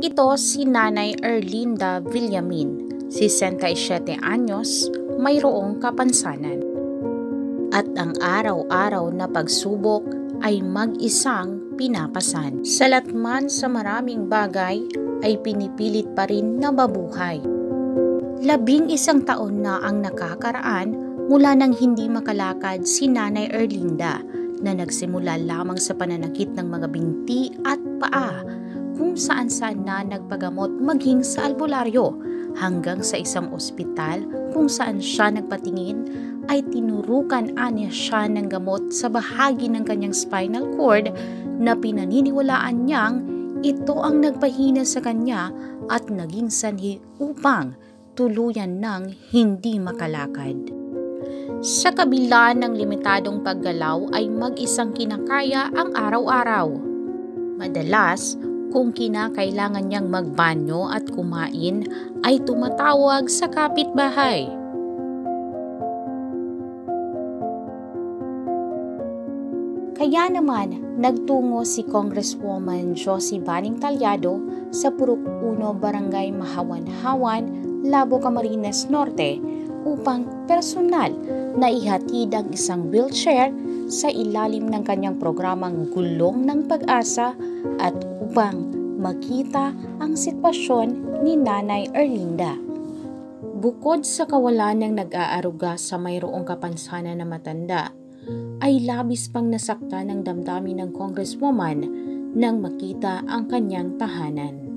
Ito si Nanay Erlinda Villamin, 67 anyos, mayroong kapansanan. At ang araw-araw na pagsubok ay mag-isang pinapasan. Salatman sa maraming bagay ay pinipilit pa rin na mabuhay. Labing isang taon na ang nakakaraan mula nang hindi makalakad si Nanay Erlinda na nagsimula lamang sa pananakit ng mga binti at paa kung saan saan na nagpagamot maging sa albularyo hanggang sa isang ospital kung saan siya nagpatingin ay tinurukan anya siya ng gamot sa bahagi ng kanyang spinal cord na pinaniniwalaan niyang ito ang nagpahina sa kanya at naging sanhi upang tuluyan ng hindi makalakad. Sa kabila ng limitadong paggalaw ay mag-isang kinakaya ang araw-araw. Madalas, kung kinakailangan niyang magbanyo at kumain, ay tumatawag sa kapitbahay. Kaya naman, nagtungo si Congresswoman Josie Baning Talyado sa Purok 1 Barangay Mahawan-Hawan, Labo Camarines Norte upang personal na ihatid ang isang wheelchair sa ilalim ng kanyang programang Gulong ng Pag-asa at upang makita ang sitwasyon ni Nanay Erlinda. Bukod sa kawalan ng nag-aaruga sa mayroong kapansanan na matanda, ay labis pang nasakta ng damdamin ng congresswoman nang makita ang kanyang tahanan.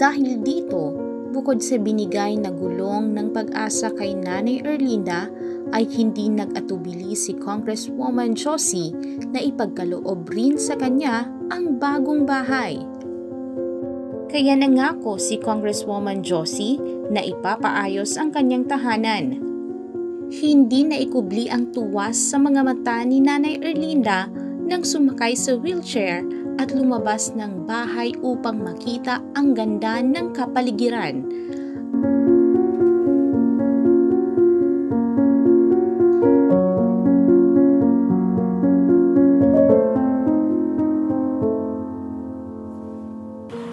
Dahil dito, bukod sa binigay na gulong ng pag-asa kay Nanay Erlinda, ay hindi nag-atubili si Congresswoman Josie na ipagkaloob rin sa kanya ang bagong bahay. Kaya nangako si Congresswoman Josie na ipapaayos ang kanyang tahanan. Hindi na ikubli ang tuwas sa mga mata ni Nanay Erlinda nang sumakay sa wheelchair at lumabas ng bahay upang makita ang ganda ng kapaligiran.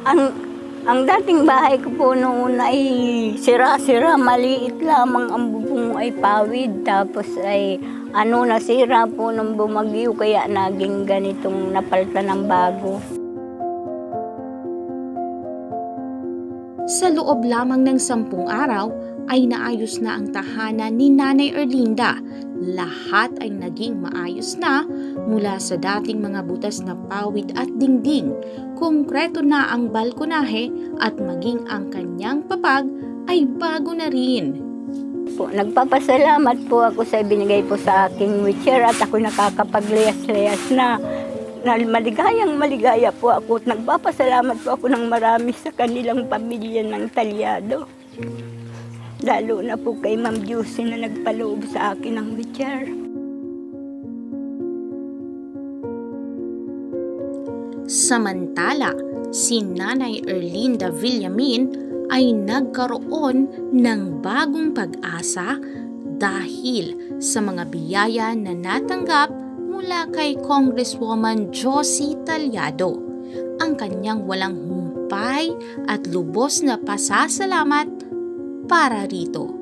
Ang, ang dating bahay ko po noon ay sira-sira, maliit lamang ang bubong ay pawid. Tapos ay ano nasira po nung bumagyo kaya naging ganitong napalta ng bago. Sa loob lamang ng sampung araw ay naayos na ang tahanan ni Nanay Erlinda. Lahat ay naging maayos na mula sa dating mga butas na pawid at dingding. Konkreto na ang balkonahe at maging ang kanyang papag ay bago na rin. Po, nagpapasalamat po ako sa binigay po sa aking wheelchair at ako nakakapaglayas-layas na na maligayang maligaya po ako at nagpapasalamat po ako ng marami sa kanilang pamilya ng Talyado. Lalo na po kay Ma'am Juicy na nagpaloob sa akin ng wheelchair. Samantala, si Nanay Erlinda Villamin ay nagkaroon ng bagong pag-asa dahil sa mga biyaya na natanggap mula kay Congresswoman Josie Talyado. Ang kanyang walang humpay at lubos na pasasalamat para rito.